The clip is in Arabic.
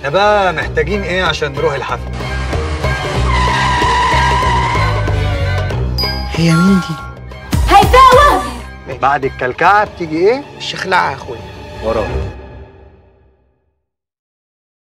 إحنا بقى محتاجين إيه عشان نروح الحفله هي مين دي؟ هيفاء وهبي. بعد الكلكعة بتيجي إيه؟ الشخلعة يا أخويا. وراها